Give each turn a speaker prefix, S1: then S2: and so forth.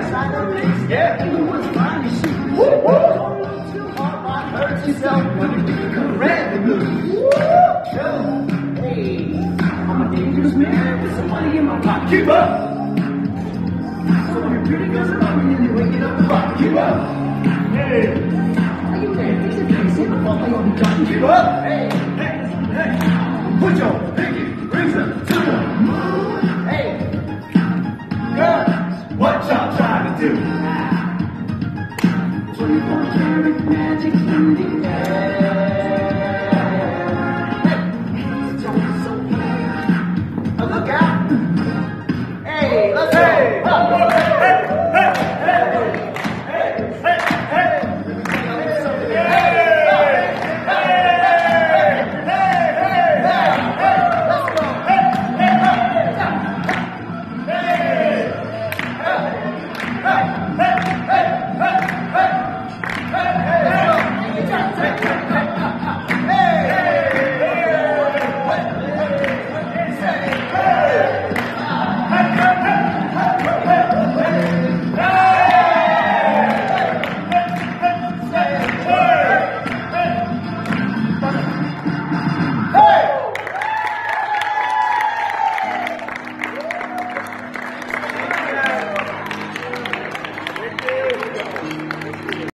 S1: Yeah.
S2: You.
S1: Woo, woo.
S2: You hey, I'm a dangerous man with some money in my pocket.
S1: Keep up.
S2: So when your pretty girls around me and they waking up the rock.
S1: Keep up.
S2: You.
S1: Keep up.
S2: Hey.
S1: Look out!
S2: Hey, look out!